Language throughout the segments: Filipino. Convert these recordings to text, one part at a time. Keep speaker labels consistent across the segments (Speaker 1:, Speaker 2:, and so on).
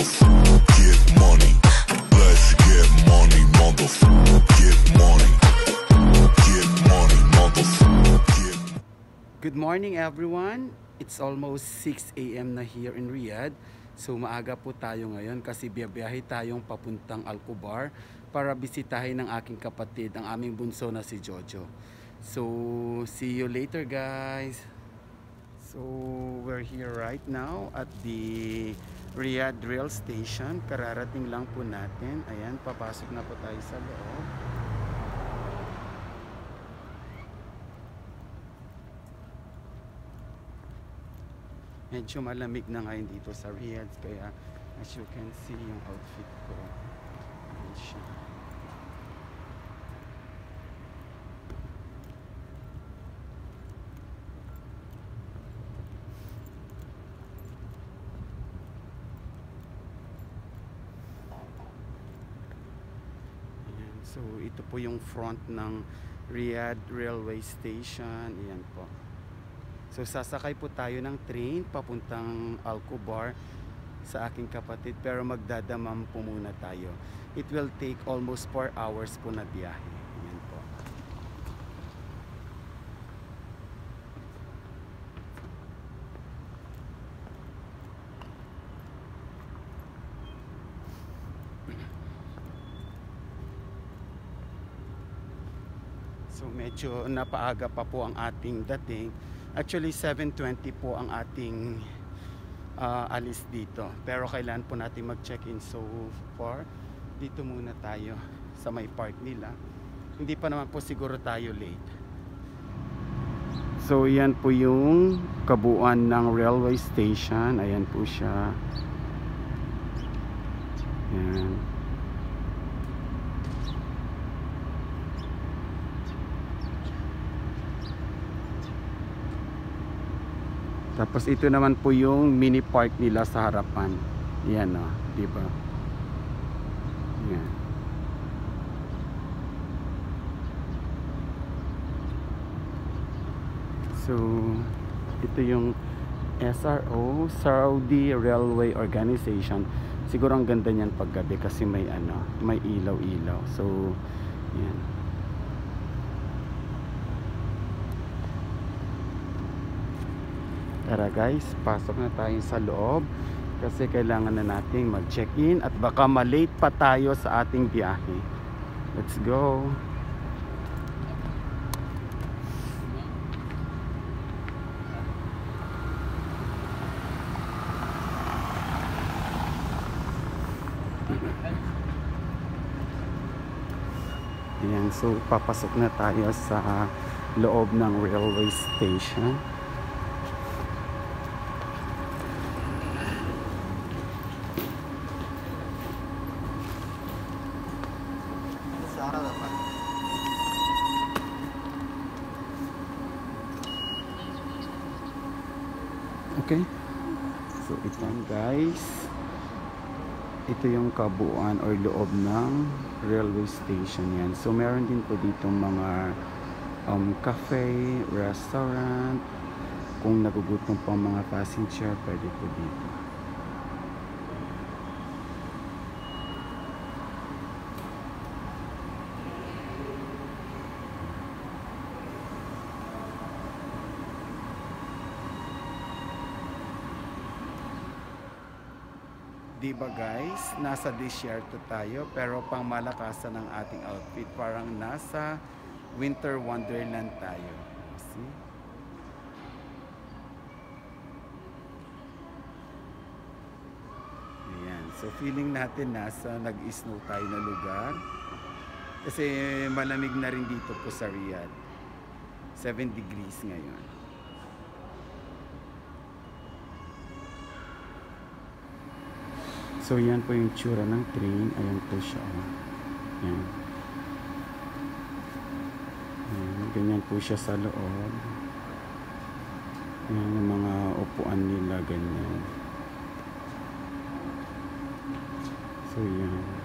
Speaker 1: Good morning everyone. It's almost 6 a.m. na here in Riyadh. So maaga po tayo ngayon kasi biyabiyahe tayong papuntang Alcobar para bisitahin ng aking kapatid, ang aming bunso na si Jojo. So see you later guys. So we're here right now at the Riyadh Rail Station. Kararating lang po natin. Ayan, papasok na po tayo sa loob. medyo malamig na ngayon dito sa Riyadh kaya as you can see yung outfit ko Ayan siya. Ayan. So ito po yung front ng Riyadh Railway Station. Ayan po. So sasakay po tayo ng train papuntang Alcobar sa aking kapatid pero magdadamam po muna tayo. It will take almost 4 hours po na biyahe. Ayan po. So medyo napaaga pa po ang ating dating. Actually 7.20 po ang ating ah, alis dito. Pero kailan po natin mag-check-in so far. Dito muna tayo sa may park nila. Hindi pa naman po siguro tayo late. So yan po yung kabuuan ng railway station. Ayan po siya. Yan. Tapos ito naman po yung mini park nila sa harapan. Yan o, di ba? Yan. So, ito yung SRO, Saudi Railway Organization. Siguro ang ganda niyan paggabi kasi may ano, may ilaw-ilaw. So, yan. Tara guys, pasok na tayo sa loob kasi kailangan na nating mag-check-in at baka malate pa tayo sa ating biyahe. Let's go. Ayan, so papasok na tayo sa loob ng railway station. Okay. So ito guys. Ito yung kabuuan or loob ng railway station yan. So meron din po dito mga um, cafe, restaurant. Kung nagugutom pa mga passenger, pwede po dito. Di ba guys, nasa desierto tayo pero pang malakasan ng ating outfit parang nasa winter wonderland tayo. See? Ayan. So feeling natin nasa nag-snow tayo na lugar. Kasi malamig na rin dito po sa Riyadh. 7 degrees ngayon. So yan po yung tsura ng train. Ayan po siya. oh. Yan. Ayan, ganyan po siya sa loob. Ayan yung mga upuan nila ganyan. So yan.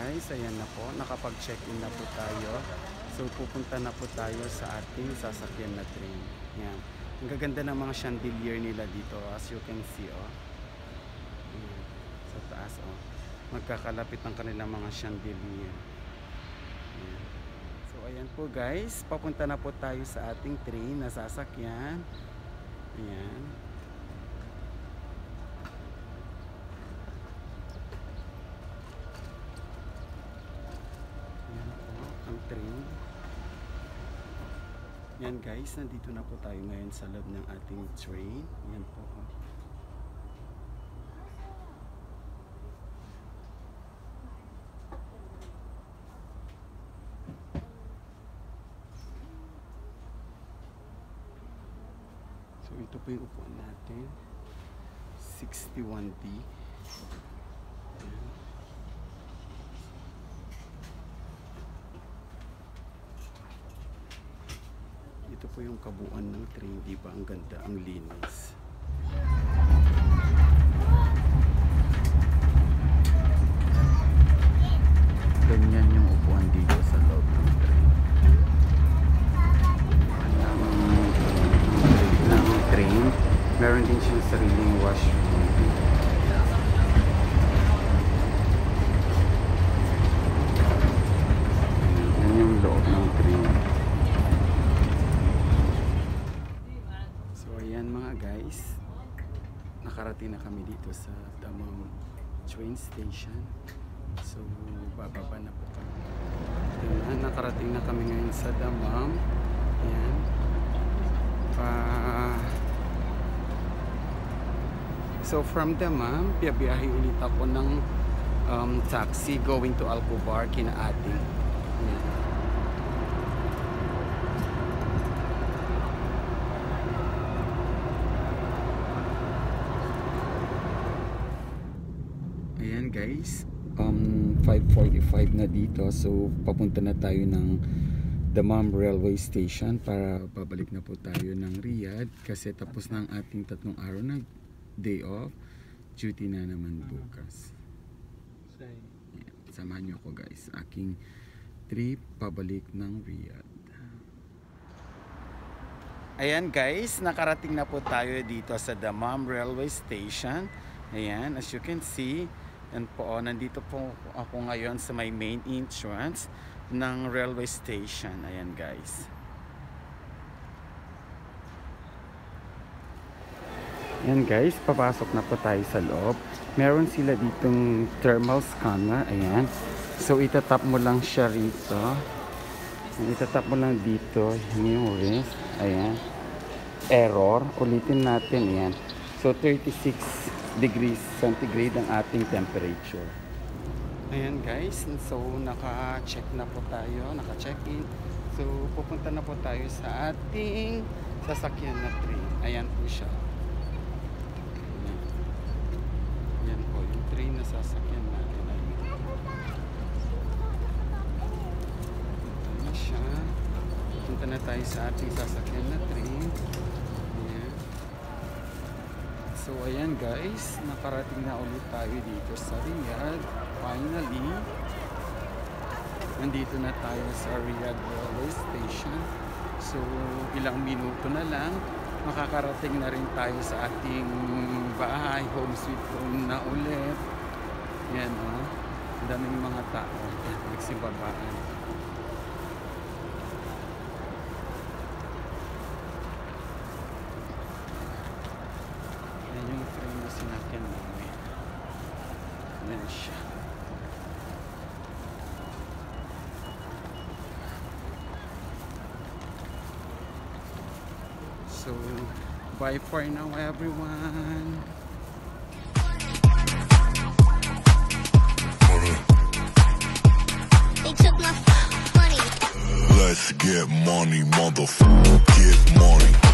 Speaker 1: Guys, ayan na po, nakapag-check-in na po tayo. So pupunta na po tayo sa ating sasakyan na train. Yan. Ang gaganda ng mga chandelier nila dito as you can see oh. Ayan. Sa taas oh. Magkakalapit ang kanilang mga chandelier. Ayan. So ayan po guys, papunta na po tayo sa ating train na sasakyan. Ayan. Yan po, ang train. Yan guys, nandito na po tayo ngayon sa loob ng ating train. Yan po. oh. So ito po yung upuan natin. 61D. Po yung kabuuan ng train, di ba? Ang ganda, ang linis. Ganyan yung upuan dito sa loob ng train. Ng, ng train. Meron din siyang sariling washroom. Yan yung loob ng train. So ayan mga guys, nakarating na kami dito sa Damam train station. So bababa na po kami. Ayan, nakarating na kami ngayon sa Damam. Ayan. Pa So from Damam, biyabiyahe ulit ako ng um, taxi going to Alcobar kina ating. Ayan. Ayan guys, um, 5.45 na dito. So, papunta na tayo ng Damam Railway Station para babalik na po tayo ng Riyadh kasi tapos na ang ating tatlong araw na day off. Duty na naman bukas. Ayan, samahan niyo ako guys. Aking trip pabalik ng Riyadh. Ayan guys, nakarating na po tayo dito sa Damam Railway Station. Ayan, as you can see, yan po, nandito po ako ngayon sa may main entrance ng railway station. Ayan guys. Ayan guys, papasok na po tayo sa loob. Meron sila ditong thermal scanner. Ayan. So itatap mo lang siya rito. Itatap mo lang dito yung wrist. Ayan. Error. Ulitin natin. Ayan. So 36 degrees centigrade ang ating temperature. Ayan guys, so naka-check na po tayo, naka-check-in. So pupunta na po tayo sa ating sasakyan na train. Ayan po siya. Ayan. Po yung train na sasakyan natin. Ayan. Na siya. Punta na tayo sa ating sasakyan na train. So ayan guys, nakarating na ulit tayo dito sa Riyadh. Finally, nandito na tayo sa Riyadh Railway Station. So ilang minuto na lang, makakarating na rin tayo sa ating bahay, home sweet home na ulit. Yan o, oh. Daming mga tao, nagsibabaan. So, bye for now everyone.
Speaker 2: They took my money.
Speaker 3: Let's get money, motherfucker. Get money.